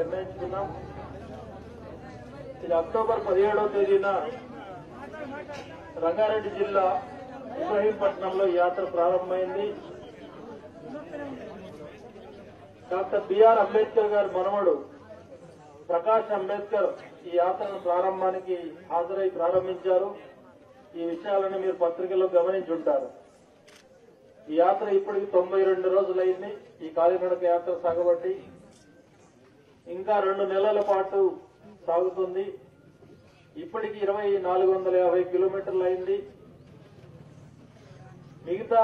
నిర్ణయించుకున్నాం ఇది అక్టోబర్ పదిహేడవ తేదీన రంగారెడ్డి జిల్లా ఇబ్రహీంపట్నంలో యాత్ర ప్రారంభమైంది. డాక్టర్ బిఆర్ అంబేద్కర్ గారి మనవడు ప్రకాష్ అంబేద్కర్ ఈ యాత్రను ప్రారంభానికి హాజరై ప్రారంభించారు. ఈ విషయాలను మీరు పత్రికల్లో గమనించుంటారు. ఈ యాత్ర ఇప్పటికి తొంభై రెండు రోజులైంది. ఈ కాలినడక యాత్ర సాగబట్టి ఇంకా రెండు నెలల పాటు సాగుతుంది. ఇప్పటికి ఇరవై నాలుగు వందల యాభై కిలోమీటర్లు అయింది. మిగతా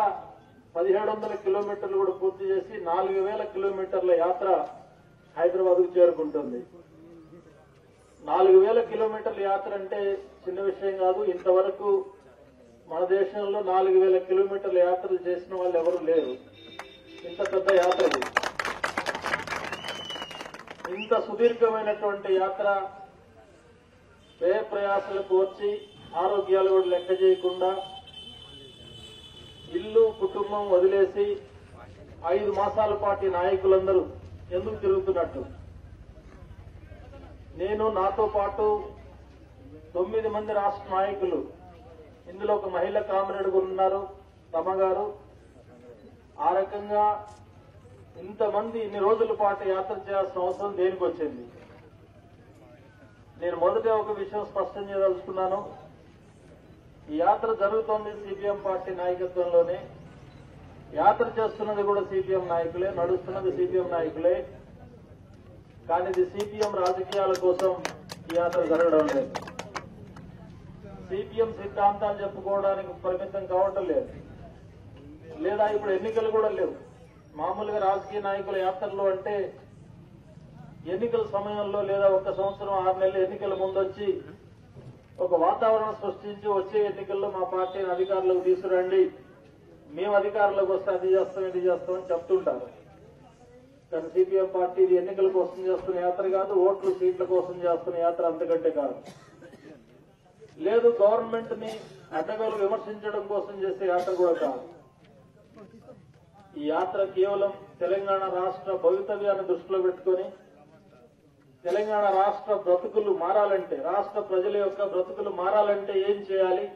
పదిహేడు వందల కిలోమీటర్లు కూడా పూర్తి చేసి నాలుగు వేల కిలోమీటర్ల యాత్ర హైదరాబాద్కు చేరుకుంటుంది. నాలుగు వేల కిలోమీటర్ల యాత్ర అంటే చిన్న విషయం కాదు. ఇంతవరకు మన దేశంలో నాలుగు వేల కిలోమీటర్ల యాత్రలు చేసిన వాళ్ళు ఎవరూ లేరు. ఇంత పెద్ద యాత్ర ఇంత సుదీర్ఘమైనటువంటి యాత్ర వ్యయ ప్రయాసలకు వచ్చి ఆరోగ్యాలు కూడా లెక్క చేయకుండా ఇల్లు కుటుంబం వదిలేసి ఐదు మాసాల పాటి నాయకులందరూ ఎందుకు తిరుగుతున్నట్టు? నేను నాతో పాటు తొమ్మిది మంది రాష్ట్ర నాయకులు ఇందులో ఒక మహిళ కామ్రేడ్ కూడా ఉన్నారు తమ గారు. ఆ రకంగా ఇంతమంది ఇన్ని రోజుల పాటు యాత్ర చేయాల్సిన అవసరం దేనికి వచ్చింది? నేను మొదట ఒక విషయం స్పష్టం చేయదలుచుకున్నాను. ఈ యాత్ర జరుగుతోంది సిపిఎం పార్టీ నాయకత్వంలోనే. యాత్ర చేస్తున్నది కూడా సిపిఎం నాయకులే నడుస్తున్నది సిపిఎం నాయకులే. కానీ ఇది సిపిఎం రాజకీయాల కోసం ఈ యాత్ర జరగడం లేదు. సిపిఎం సిద్ధాంతాలు చెప్పుకోవడానికి పరిమితం కావటం లేదు. లేదా ఇప్పుడు ఎన్నికలు కూడా లేవు. మామూలుగా రాజకీయ నాయకుల యాత్రలు అంటే ఎన్నికల సమయంలో లేదా ఒక సంవత్సరం ఆరు నెలలు ఎన్నికల ముందు వచ్చి ఒక వాతావరణం సృష్టించి వచ్చే ఎన్నికల్లో మా పార్టీని అధికారులకు తీసుకురండి. మేము అధికారంలోకి వస్తే అది చేస్తాం ఇది చేస్తాం అని చెప్తుంటారు కానీ సిపిఎం పార్టీ ఇది ఎన్నికల కోసం చేస్తున్న యాత్ర కాదు ఓట్లు సీట్ల కోసం చేస్తున్న యాత్ర అంతకంటే కాదు. లేదు గవర్నమెంట్ని అడ్డగోలు విమర్శించడం కోసం చేసే యాత్ర కూడా కాదు. ఈ యాత్ర కేవలం తెలంగాణ రాష్ట్ర భవితవ్యాన్ని దృష్టిలో పెట్టుకొని తెలంగాణ రాష్ట్ర బ్రతుకులు మారాలంటే రాష్ట్ర ప్రజల యొక్క బ్రతుకులు మారాలంటే ఏం చేయాలి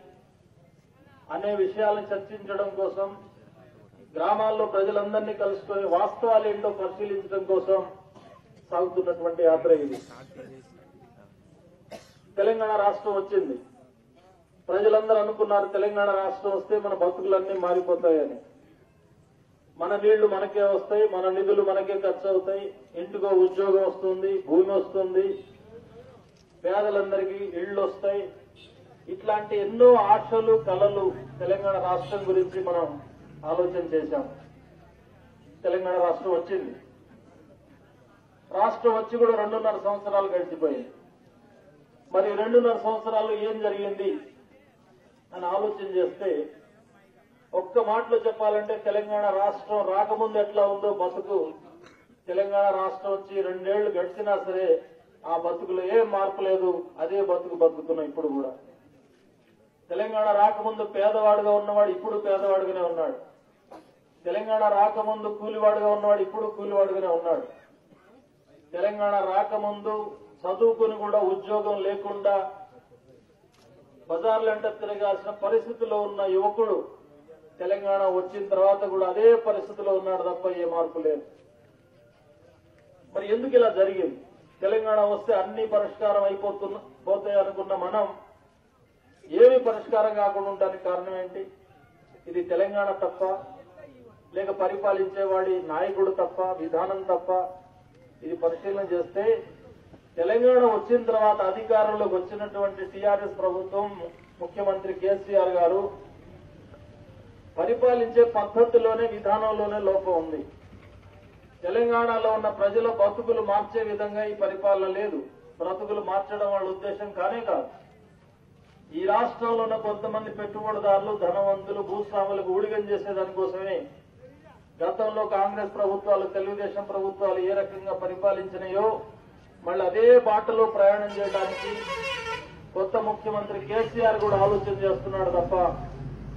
అనే విషయాలను చర్చించడం కోసం గ్రామాల్లో ప్రజలందరినీ కలుసుకొని వాస్తవాలు ఏంటో పరిశీలించడం కోసం సాగుతున్నటువంటి యాత్ర ఇది. తెలంగాణ రాష్ట్రం వచ్చింది. ప్రజలందరూ అనుకున్నారు తెలంగాణ రాష్ట్రం వస్తే మన బతుకులన్నీ మారిపోతాయని. మన నీళ్ళు మనకే వస్తాయి మన నిధులు మనకే ఖర్చు అవుతాయి ఇంటికో ఉద్యోగం వస్తుంది భూమి వస్తుంది పేదలందరికీ ఇళ్ళు వస్తాయి ఇట్లాంటి ఎన్నో ఆశలు కలలు తెలంగాణ రాష్ట్రం గురించి మనం ఆలోచన చేశాం. తెలంగాణ రాష్ట్రం వచ్చింది. రాష్ట్రం వచ్చి కూడా రెండున్నర సంవత్సరాలు గడిచిపోయింది మరి రెండున్నర సంవత్సరాలు ఏం జరిగింది అని ఆలోచన చేస్తే ఒక్క మాటలో చెప్పాలంటే తెలంగాణ రాష్ట్రం రాకముందు ఎట్లా ఉందో బతుకు. తెలంగాణ రాష్ట్రం వచ్చి రెండేళ్ళు గడిచినా సరే ఆ బతుకులో ఏ మార్పు లేదు అదే బతుకు బతుకుతున్నాం ఇప్పుడు కూడా. తెలంగాణ రాకముందు పేదవాడుగా ఉన్నవాడు ఇప్పుడు పేదవాడుగానే ఉన్నాడు. తెలంగాణ రాకముందు కూలివాడుగా ఉన్నవాడు ఇప్పుడు కూలివాడుగానే ఉన్నాడు. తెలంగాణ రాకముందు చదువుకుని కూడా ఉద్యోగం లేకుండా బజార్లంట తిరగాల్సిన పరిస్థితిలో ఉన్న యువకుడు తెలంగాణ వచ్చిన తర్వాత కూడా అదే పరిస్థితిలో ఉన్నాడు తప్ప ఏ మార్పు లేదు. మరి ఎందుకు ఇలా జరిగింది? తెలంగాణ వస్తే అన్ని పరిష్కారం అయిపోతున్న పోతాయి అనుకున్న మనం ఏమి పరిష్కారం కాకుండా ఉండడానికి కారణం ఏంటి? ఇది తెలంగాణ తప్ప లేక పరిపాలించేవాడి నాయకుడు తప్ప విధానం తప్ప ఇది పరిశీలన చేస్తే తెలంగాణ వచ్చిన తర్వాత అధికారంలోకి వచ్చినటువంటి టీఆర్ఎస్ ప్రభుత్వం ముఖ్యమంత్రి కేసీఆర్ గారు పరిపాలించే పద్ధతిలోనే విధానంలోనే లోపం ఉంది. తెలంగాణలో ఉన్న ప్రజల బతుకులు మార్చే విధంగా ఈ పరిపాలన లేదు. బ్రతుకులు మార్చడం వాళ్ళ ఉద్దేశం కానే కాదు. ఈ రాష్ట్రంలో ఉన్న కొంతమంది పెట్టుబడిదారులు ధనవంతులు భూస్వాములకు ఊడిగం చేసే దానికోసమే గతంలో కాంగ్రెస్ ప్రభుత్వాలు తెలుగుదేశం ప్రభుత్వాలు ఏ రకంగా పరిపాలించినాయో మళ్ళీ అదే బాటలో ప్రయాణం చేయడానికి కొత్త ముఖ్యమంత్రి కేసీఆర్ కూడా ఆలోచన చేస్తున్నాడు తప్ప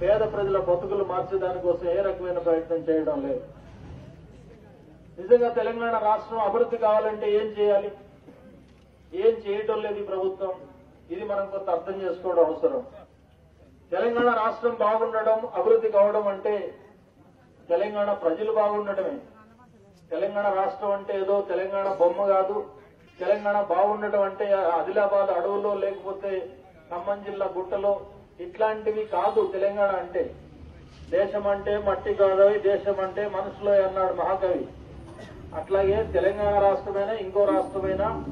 పేద ప్రజల బతుకులు మార్చేదానికోసం ఏ రకమైన ప్రయత్నం చేయడం లేదు. నిజంగా తెలంగాణ రాష్ట్రం అభివృద్ధి కావాలంటే ఏం చేయాలి? ఏం చేయటం లేదు ఈ ప్రభుత్వం. ఇది మనం కొంత అర్థం చేసుకోవడం అవసరం. తెలంగాణ రాష్ట్రం బాగుండడం అభివృద్ధి కావడం అంటే తెలంగాణ ప్రజలు బాగుండటమే. తెలంగాణ రాష్ట్రం అంటే ఏదో తెలంగాణ బొమ్మ కాదు. తెలంగాణ బాగుండటం అంటే ఆదిలాబాద్ అడవుల్లో లేకపోతే ఖమ్మం జిల్లా గుట్టలో ఇట్లాంటివి కాదు తెలంగాణ అంటే. దేశం అంటే మట్టి కాదవి దేశం అంటే మనసులో అన్నాడు మహాకవి. అట్లాగే తెలంగాణ రాష్ట్రమైనా ఇంకో రాష్ట్రమైనా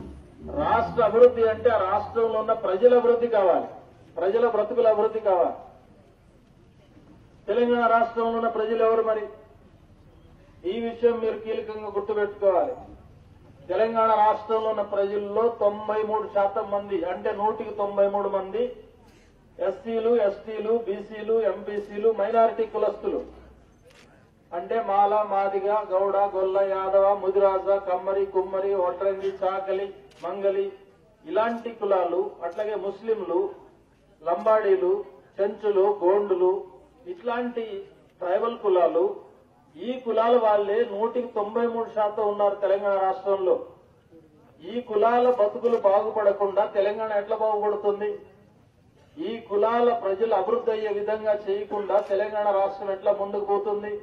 రాష్ట్ర అభివృద్ధి అంటే ఆ రాష్ట్రంలో ఉన్న ప్రజల అభివృద్ధి కావాలి. ప్రజల బ్రతుకుల అభివృద్ధి కావాలి. తెలంగాణ రాష్ట్రంలో ఉన్న ప్రజలు ఎవరు మరి? ఈ విషయం మీరు కీలకంగా గుర్తుపెట్టుకోవాలి. తెలంగాణ రాష్ట్రంలో ఉన్న ప్రజల్లో తొంభై మూడు శాతం మంది అంటే నూటికి తొంభై మూడు మంది ఎస్సీలు ఎస్టీలు బీసీలు ఎంపీసీలు మైనారిటీ కులస్తులు. అంటే మాల మాదిగ గౌడ గొల్ల యాదవ ముదిరాజ కమ్మరి కుమ్మరి ఒట్రంగి చాకలి మంగలి ఇలాంటి కులాలు అట్లాగే ముస్లింలు లంబాడీలు చెంచులు గోండులు ఇట్లాంటి ట్రైబల్ కులాలు ఈ కులాల వాళ్ళే నూటికి తొంభై మూడు శాతం ఉన్నారు తెలంగాణ రాష్ట్రంలో. ఈ కులాల బతుకులు బాగుపడకుండా తెలంగాణ ఎట్లా బాగుపడుతుంది? ఈ కులాల ప్రజలు అభివృద్ధి అయ్యే విధంగా చేయకుండా తెలంగాణ రాష్ట్రం ఎట్లా ముందుకు పోతుంది?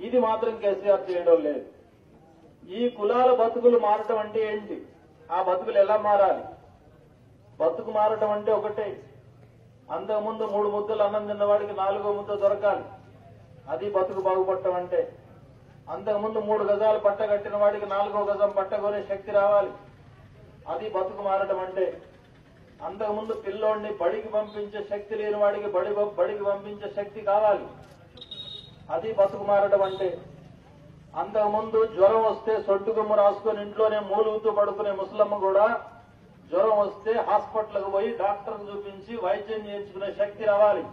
ఇది మాత్రం కేసీఆర్ చేయడం లేదు. ఈ కులాల బతుకులు మారటం అంటే ఏంటి? ఆ బతుకులు ఎలా మారాలి? బతుకు మారటం అంటే ఒకటే. అంతకుముందు మూడు ముద్దలు అన్నం తిన్నవాడికి నాలుగో ముద్ద దొరకాలి. అది బతుకు బాగుపడటం అంటే. అంతకుముందు మూడు గజాలు పట్ట కట్టిన వాడికి నాలుగో గజం పట్టగొనే శక్తి రావాలి. అది బతుకు మారటం అంటే. అంతకుముందు పిల్లోడిని బడికి పంపించే శక్తి లేని వాడికి బడి బడికి పంపించే శక్తి కావాలి. అది బతుకుమారడం అంటే అంతకుముందు జ్వరం వస్తే సొట్టుగుమ్మ రాసుకొని ఇంట్లోనే మూలుగుతూ పడుకునే ముసలమ్మ కూడా జ్వరం వస్తే హాస్పిటల్కి పోయి డాక్టర్ చూపించి వైద్యం చేయించుకునే శక్తి రావాలి.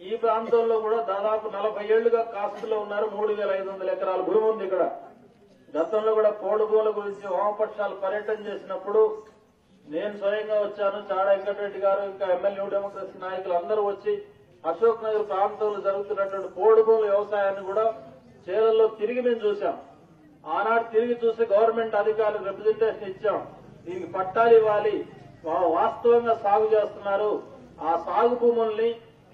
ఈ ప్రాంతంలో కూడా దాదాపు నలభై ఏళ్ళుగా కాస్తులో ఉన్నారు. మూడు వేల ఐదు వందల ఎకరాల భూమి ఉంది ఇక్కడ. గతంలో కూడా పోడుగోల గురించి వామపక్షాలు పర్యటన చేసినప్పుడు నేను స్వయంగా వచ్చాను. చాడా వెంకటరెడ్డి గారు ఇంకా ఎమ్మెల్యే డెమోక్రసీ నాయకులు అందరూ వచ్చి అశోక్ నగర్ ప్రాంతంలో జరుగుతున్నటువంటి పోడు వ్యవసాయాన్ని కూడా చేలల్లో తిరిగి మేము చూసాం ఆనాడు తిరిగి చూసి గవర్నమెంట్ అధికారులకు రిప్రజెంటేషన్ ఇచ్చాం. దీనికి పట్టాలు ఇవ్వాలి. వాస్తవంగా సాగు చేస్తున్నారు. ఆ సాగు భూముల్ని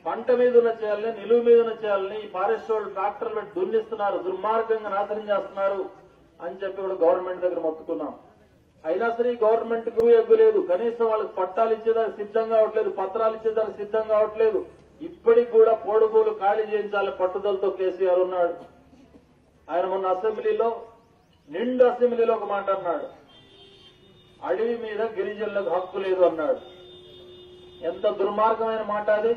పంట మీద ఉన్న చేయాలని నిలువు మీద ఉన్న చేయాలని ఫారెస్ట్ వాళ్ళు ట్రాక్టర్లు పెట్టి దున్నిస్తున్నారు. దుర్మార్గంగా నాశనం చేస్తున్నారు అని చెప్పి కూడా గవర్నమెంట్ దగ్గర మొత్తుకున్నాం. అయినా సరే గవర్నమెంట్కు ఎగ్గులేదు కనీసం వాళ్ళకి పట్టాలు ఇచ్చేదానికి సిద్ధం కావట్లేదు పత్రాలు ఇచ్చేదానికి సిద్ధం కావట్లేదు. ఇప్పటికి కూడా పోడుగోలు ఖాళీ చేయించాలి పట్టుదలతో కేసీఆర్ ఉన్నాడు. ఆయన మొన్న అసెంబ్లీలో నిండు అసెంబ్లీలో ఒక మాట అన్నాడు. అడవి మీద గిరిజనులకు హక్కు లేదు అన్నాడు. ఎంత దుర్మార్గమైన మాట అది.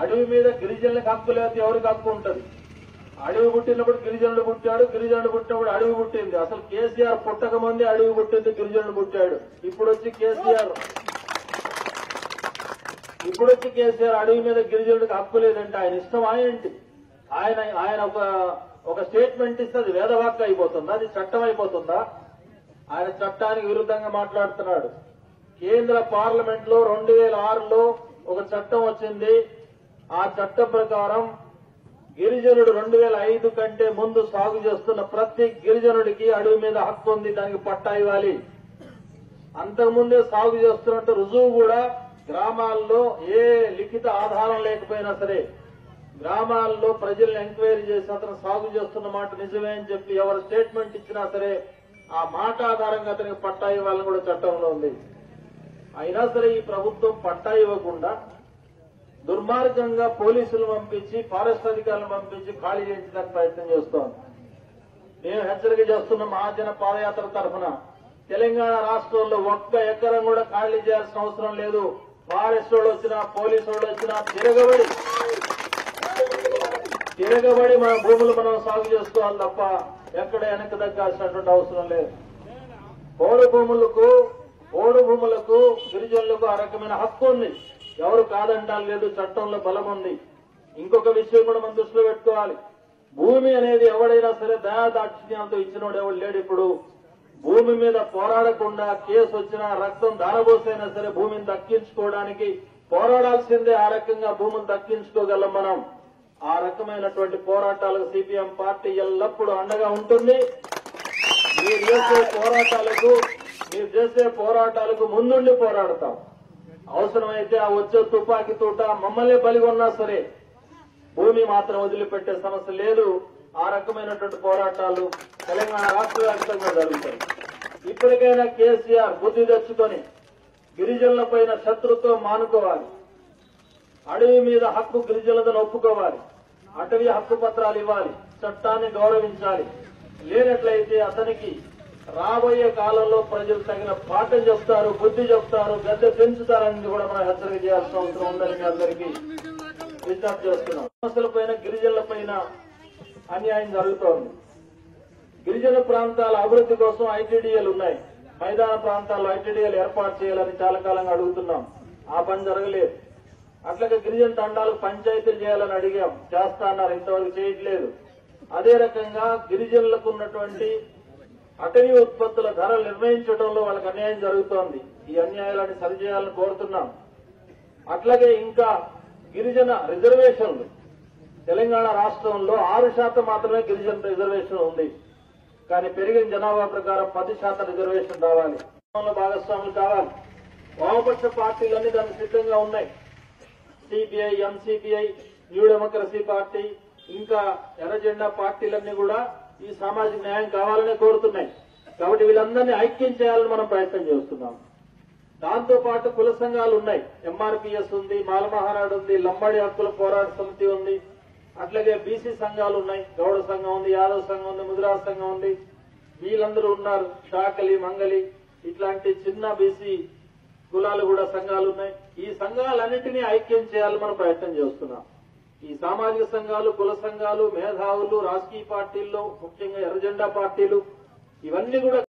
అడవి మీద గిరిజనులకు హక్కు లేదు ఎవరికి హక్కు ఉంటది? అడవి పుట్టినప్పుడు గిరిజనుడు పుట్టాడు గిరిజనుడు పుట్టినప్పుడు అడవి పుట్టింది. అసలు కేసీఆర్ పుట్టక మంది అడవి పుట్టింది గిరిజనుడు పుట్టాడు. ఇప్పుడు వచ్చి కేసీఆర్ ఇప్పుడు వచ్చి కేసీఆర్ అడవి మీద గిరిజనుడికి హక్కు లేదంటే ఆయన ఇష్టం ఏంటి? ఆయన ఆయన ఒక ఒక స్టేట్మెంట్ ఇస్తే అది వేదవాక్ అయిపోతుందా? అది చట్టం అయిపోతుందా? ఆయన చట్టానికి విరుద్ధంగా మాట్లాడుతున్నాడు. కేంద్ర పార్లమెంట్లో రెండు వేల ఆరులో ఒక చట్టం వచ్చింది. ఆ చట్టం ప్రకారం గిరిజనుడు రెండు వేల ఐదు కంటే ముందు సాగు చేస్తున్న ప్రతి గిరిజనుడికి అడవి మీద హక్కు ఉంది దానికి పట్టా ఇవ్వాలి. అంతకుముందే సాగు చేస్తున్నట్టు రుజువు కూడా గ్రామాల్లో ఏ లిఖిత ఆధారం లేకపోయినా సరే గ్రామాల్లో ప్రజల్ని ఎంక్వైరీ చేసి అతను సాగు చేస్తున్న మాట నిజమే అని చెప్పి ఎవరు స్టేట్మెంట్ ఇచ్చినా సరే ఆ మాట ఆధారంగా అతనికి పట్టా ఇవ్వాలని కూడా చట్టంలో ఉంది. అయినా సరే ఈ ప్రభుత్వం పట్టా ఇవ్వకుండా దుర్మార్గంగా పోలీసులు పంపించి ఫారెస్ట్ అధికారులను పంపించి ఖాళీ చేయించడానికి ప్రయత్నం చేస్తోంది. మేము హెచ్చరిక చేస్తున్న మహాజన పాదయాత్ర తరఫున. తెలంగాణ రాష్ట్రంలో ఒక్క ఎకరం కూడా ఖాళీ చేయాల్సిన అవసరం లేదు. ఫారెస్ట్ వాళ్ళు వచ్చినా పోలీసు వాళ్ళు వచ్చినా తిరగబడి తిరగబడి మన భూములు మనం సాగు చేసుకోవాలి తప్ప ఎక్కడ వెనక్కి తగ్గాల్సినటువంటి అవసరం లేదు. పౌర భూములకు ఓడు భూములకు గిరిజనులకు ఆ రకమైన హక్కు ఉంది. ఎవరు కాదంటారు లేదు చట్టంలో బలం ఉంది. ఇంకొక విషయం కూడా మనం దృష్టిలో పెట్టుకోవాలి. భూమి అనేది ఎవడైనా సరే దయాదాక్షిణ్యాలతో ఇచ్చినోడు ఎవడు లేడు ఇప్పుడు. భూమి మీద పోరాడకుండా కేసు వచ్చినా రక్తం దారబోసైనా సరే భూమిని దక్కించుకోవడానికి పోరాడాల్సిందే ఆ రకంగా భూమిని దక్కించుకోగలం మనం. ఆ రకమైనటువంటి పోరాటాలకు సిపిఎం పార్టీ ఎల్లప్పుడూ అండగా ఉంటుంది. మీరు చేసే పోరాటాలకు మీరు చేసే పోరాటాలకు ముందుండి పోరాడతాం. అవసరమైతే ఆ వచ్చే తుపాకీ తోట మమ్మల్ని బలిగొన్నా సరే భూమి మాత్రం వదిలిపెట్టే సమస్య లేదు. ఆ రకమైనటువంటి పోరాటాలు తెలంగాణ రాష్ట్ర వ్యాప్తంగా జరుగుతాయి. ఇప్పటికైనా కేసీఆర్ బుద్ధి తెచ్చుకొని గిరిజనుల పైన శత్రుత్వం మానుకోవాలి. అడవి మీద హక్కు గిరిజనులను ఒప్పుకోవాలి. అటవీ హక్కు పత్రాలు ఇవ్వాలి. చట్టాన్ని గౌరవించాలి. లేనట్లయితే అతనికి రాబోయే కాలంలో ప్రజలు తగిన పాఠం చెప్తారు బుద్ధి చెప్తారు గద్దె పెంచుతారని కూడా మనం హెచ్చరిక చేయాల్సిన అవసరం ఉందని మీ అందరికీ విజ్ఞప్తి చేస్తున్నాం. సమస్యల పైన గిరిజనుల పైన అన్యాయం జరుగుతోంది. గిరిజన ప్రాంతాల అభివృద్ధి కోసం ఐటీడీఏలు ఉన్నాయి. మైదాన ప్రాంతాల్లో ఐటీడీఏలు ఏర్పాటు చేయాలని చాలా కాలంగా అడుగుతున్నాం. ఆ పని జరగలేదు. అట్లాగే గిరిజన తండాలకు పంచాయతీలు చేయాలని అడిగాం. చేస్తా అన్నారు. ఇంతవరకు చేయట్లేదు. అదే రకంగా గిరిజనులకు ఉన్నటువంటి అటవీ ఉత్పత్తుల ధరలు నిర్ణయించడంలో వాళ్ళకి అన్యాయం జరుగుతోంది. ఈ అన్యాయాలను సరిచేయాలని కోరుతున్నాం. అట్లాగే ఇంకా గిరిజన రిజర్వేషన్లు. తెలంగాణ రాష్ట్రంలో ఆరు శాతం మాత్రమే గిరిజన రిజర్వేషన్ ఉంది. కానీ పెరిగిన జనాభా ప్రకారం పది శాతం రిజర్వేషన్ రావాలి. భాగస్వాములు కావాలి. వామపక్ష పార్టీలన్నీ దానికి సిద్ధంగా ఉన్నాయి. CPI MCPI new democracy party ఇంకా ఎర్రజెండా పార్టీలన్నీ కూడా ఈ సామాజిక న్యాయం కావాలనే కోరుతున్నాయి. కాబట్టి వీళ్ళందరినీ ఐక్యం చేయాలని మనం ప్రయత్నం చేస్తున్నాం. దాంతో పాటు కుల సంఘాలు ఉన్నాయి. ఎంఆర్పిఎస్ ఉంది మాలమహానాడు ఉంది లంబాడి హక్కుల పోరాట సమితి ఉంది అట్లాగే బీసీ సంఘాలు ఉన్నాయి. గౌడ సంఘం ఉంది యాదవ్ సంఘం ఉంది ముదిరాజ్ సంఘం ఉంది. వీళ్ళందరూ ఉన్నారు. షాకలి మంగలి ఇట్లాంటి చిన్న బీసీ కులాలు కూడా సంఘాలు ఉన్నాయి. ఈ సంఘాలన్నింటినీ ఐక్యం చేయాలని మనం ప్రయత్నం చేస్తున్నాం. ఈ సామాజిక సంఘాలు కుల సంఘాలు మేధావులు రాజకీయ పార్టీల్లో ముఖ్యంగా ఎర్రజెండా పార్టీలు ఇవన్నీ కూడా